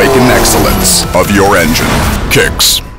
awaken excellence of your engine. Kicks.